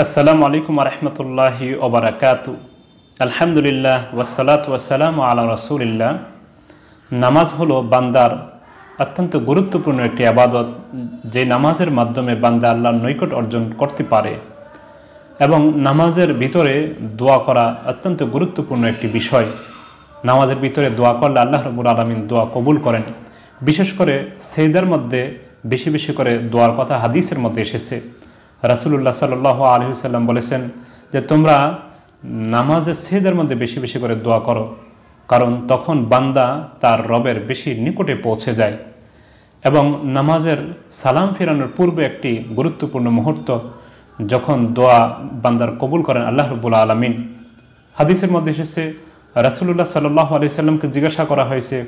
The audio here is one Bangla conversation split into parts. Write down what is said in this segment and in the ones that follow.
আসসালামু আলাইকুম রহমতুল্লাহি ওবরাকাতু আলহামদুলিল্লাহ ওয়াসালাত ওয়াসালাম আলা রসুলিল্লাহ। নামাজ হলো বান্দার অত্যন্ত গুরুত্বপূর্ণ একটি আবাদত, যে নামাজের মাধ্যমে বান্দা আল্লাহর নৈকট অর্জন করতে পারে এবং নামাজের ভিতরে দোয়া করা অত্যন্ত গুরুত্বপূর্ণ একটি বিষয়। নামাজের ভিতরে দোয়া করলে আল্লাহ রবুল আলমিন দোয়া কবুল করেন। বিশেষ করে সেইদার মধ্যে বেশি বেশি করে দোয়ার কথা হাদিসের মধ্যে এসেছে। রাসুলুল্লাহ সাল আলহিসাল্লাম বলেছেন যে তোমরা নামাজের সেদের মধ্যে বেশি বেশি করে দোয়া করো, কারণ তখন বান্দা তার রবের বেশি নিকটে পৌঁছে যায়। এবং নামাজের সালাম ফেরানোর পূর্বে একটি গুরুত্বপূর্ণ মুহূর্ত, যখন দোয়া বান্দার কবুল করেন আল্লাহ রবুল্লা আলমিন। হাদিসের মধ্যে এসেছে, রাসুলুল্লাহ সাল্লাহ আলি সাল্লামকে জিজ্ঞাসা করা হয়েছে,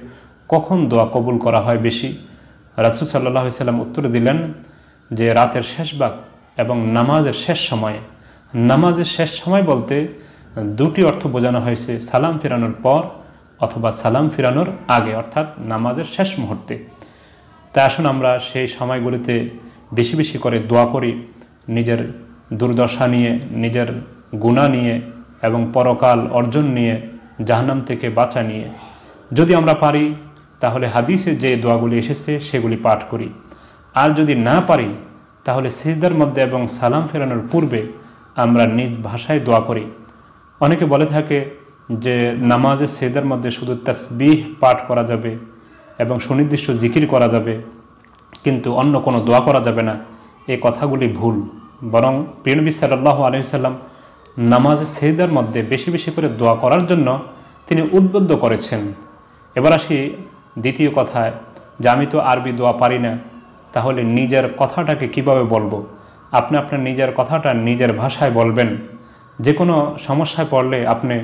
কখন দোয়া কবুল করা হয় বেশি? রাসুল সাল্লাহ সাল্লাম উত্তরে দিলেন যে, রাতের শেষ ভাগ এবং নামাজের শেষ সময়ে, নামাজের শেষ সময় বলতে দুটি অর্থ বোঝানো হয়েছে, সালাম ফেরানোর পর অথবা সালাম ফেরানোর আগে, অর্থাৎ নামাজের শেষ মুহূর্তে। তাই আসুন আমরা সেই সময়গুলিতে বেশি বেশি করে দোয়া করি, নিজের দুর্দশা নিয়ে, নিজের গুণা নিয়ে এবং পরকাল অর্জন নিয়ে, জাহান্নাম থেকে বাঁচা নিয়ে। যদি আমরা পারি, তাহলে হাদিসে যে দোয়াগুলি এসেছে, সেগুলি পাঠ করি। আর যদি না পারি তাহলে সিজদার মধ্যে এবং সালাম ফেরানোর পূর্বে আমরা নিজ ভাষায় দোয়া করি। অনেকে বলে থাকে যে নামাজের সেদার মধ্যে শুধু তসবিহ পাঠ করা যাবে এবং সুনির্দিষ্ট জিকির করা যাবে, কিন্তু অন্য কোনো দোয়া করা যাবে না। এই কথাগুলি ভুল। বরং প্রিয়নবী সাল্লাহ আলহিসাল্লাম নামাজের সেদার মধ্যে বেশি বেশি করে দোয়া করার জন্য তিনি উদ্বুদ্ধ করেছেন। এবার আসি দ্বিতীয় কথায়, যে আমি তো আরবি দোয়া পারি না তাহলে নিজের কথাটাকে কীভাবে বলব? আপনি আপনার নিজের কথাটা নিজের ভাষায় বলবেন। যে কোনো সমস্যায় পড়লে আপনি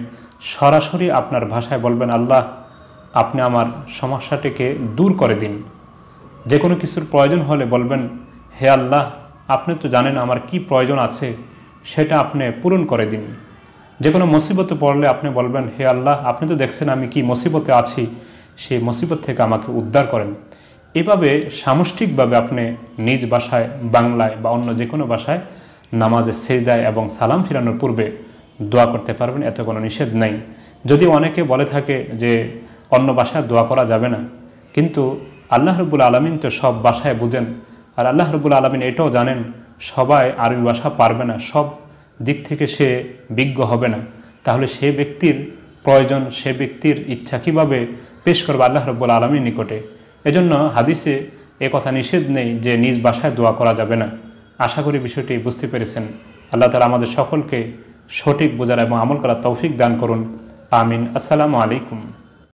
সরাসরি আপনার ভাষায় বলবেন, আল্লাহ, আপনি আমার সমস্যাটিকে দূর করে দিন। যে কোনো কিছুর প্রয়োজন হলে বলবেন, হে আল্লাহ, আপনি তো জানেন আমার কি প্রয়োজন আছে, সেটা আপনি পূরণ করে দিন। যে কোনো মুসিবতে পড়লে আপনি বলবেন, হে আল্লাহ, আপনি তো দেখছেন আমি কি মুসিবতে আছি, সেই মুসিবত থেকে আমাকে উদ্ধার করেন। এভাবে সামষ্টিকভাবে আপনি নিজ ভাষায় বাংলায় বা অন্য যে কোনো ভাষায় নামাজে সেদায় এবং সালাম ফিরানোর পূর্বে দোয়া করতে পারবেন, এত কোনো নিষেধ নাই। যদি অনেকে বলে থাকে যে অন্য ভাষায় দোয়া করা যাবে না, কিন্তু আল্লাহ রবুল আলমিন তো সব ভাষায় বুঝেন, আর আল্লাহ রবুল আলমিন এটাও জানেন, সবাই আরবি ভাষা পারবে না, সব দিক থেকে সে বিজ্ঞ হবে না। তাহলে সে ব্যক্তির প্রয়োজন, সে ব্যক্তির ইচ্ছা কীভাবে পেশ করবে আল্লাহ রব্বুল আলমীর নিকটে? এজন্য হাদিসে এ কথা নিষেধ নেই যে নিজ বাসায় দোয়া করা যাবে না। আশা করি বিষয়টি বুঝতে পেরেছেন। আল্লাহ তালা আমাদের সকলকে সঠিক বোঝার এবং আমল করার তৌফিক দান করুন। আমিন। আসসালামু আলাইকুম।